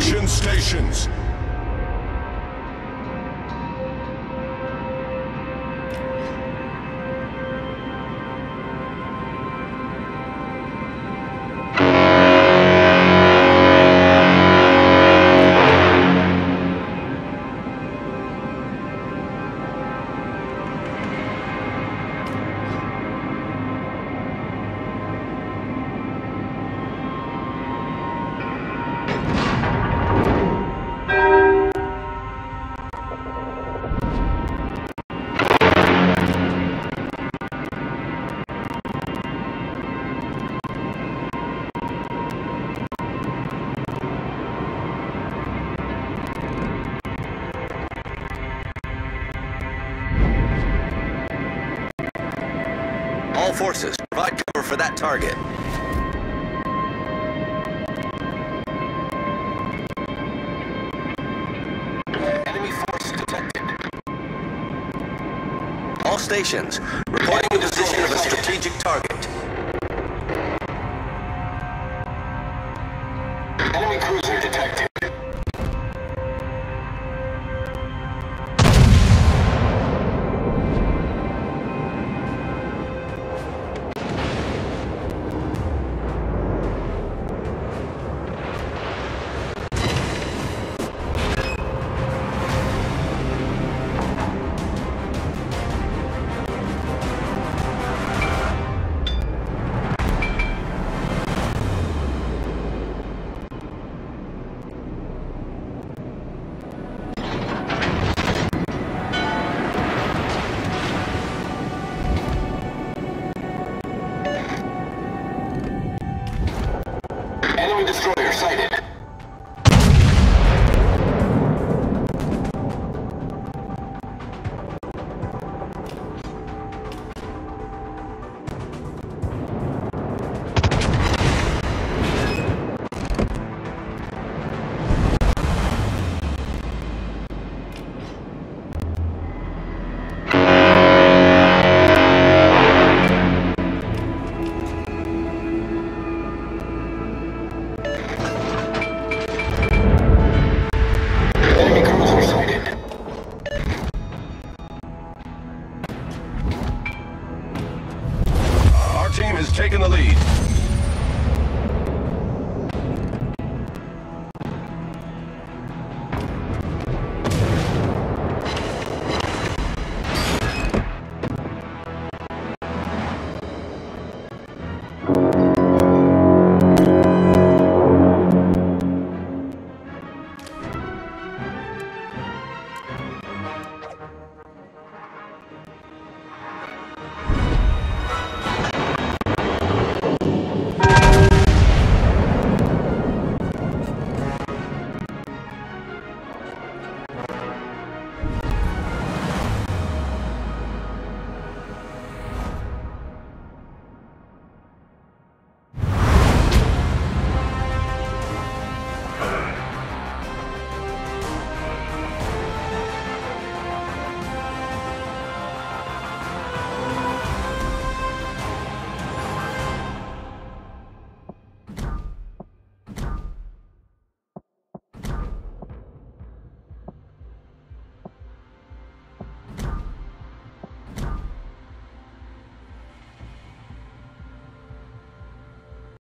Action stations. All forces, provide cover for that target. Enemy force detected. All stations, reporting the position of a strategic target. Our